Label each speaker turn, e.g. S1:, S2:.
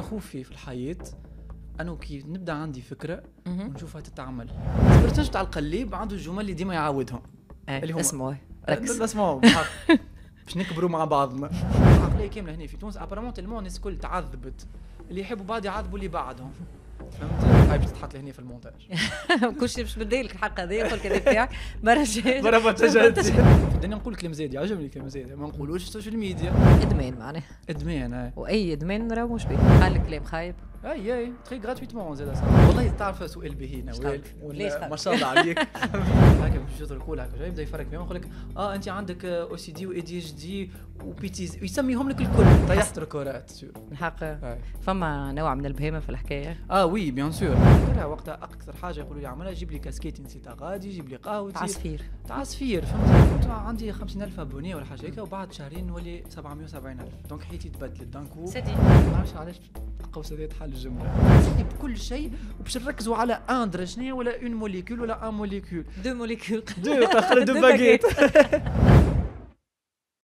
S1: أنا خوفي في الحياة أنه كي نبدأ عندي
S2: فكرة.
S1: ونشوفها تتعمل. البرنامج تاع القليب عنده الجمل اللي ديما يعاودهم. اللي
S2: إيه
S1: هما-
S2: اسمه ركز.
S1: اسمعوا بالحق. باش نكبروا مع بعضنا. العقلية كاملة هنا في تونس. apparemment tellement الناس الكل تعذبت. اللي يحبوا بعض يعذبوا اللي بعدهم. فهمت؟ هاي باش تتحط لهنا في المونتاج.
S2: كل شيء باش بديلك الحق هذه يقول كذا بتاعك. مرة جاية
S1: برا في الدنيا نقول كلام زايد يعجبني كلام زايد ما نقولوش ال social
S2: media إدمان
S1: معناه إدمان
S2: وأي إدمان نراو مش بيه. قال لك كلام خايب.
S1: et et très gratuitement زاد صح والله تعرف سؤال
S2: تعرف؟ ليش؟
S1: ما شاء الله عليك هكا باش يقول هكا يبدا يفرق بيهم يقول لك آه انت عندك أو سي دي واي دي اتش دي وبي تي ويسميهم لك الكل طيحت الكرات
S2: الحق. فما نوع من البهيمة في الحكاية
S1: آه oui bien sûr وقتها أكثر حاجة يقولوا لي اعملها جيب لي كاسكيتي نسيتها غادي جيب لي قهوتي
S2: عصفير
S1: تاع عصفير فهمت كنت عندي 50000 ابوني ولا حاجة هيك وبعد شهرين نولي 770000 دونك حياتي تبدلت دانكو
S2: سيدي
S1: ما نعرفش علاش قوس هذا حل الجمله سيدي بكل شيء وباش نركزوا على أن درا شنو ولا أون موليكول ولا أن موليكول.
S2: دو موليكول
S1: دو تاخر دو باغيت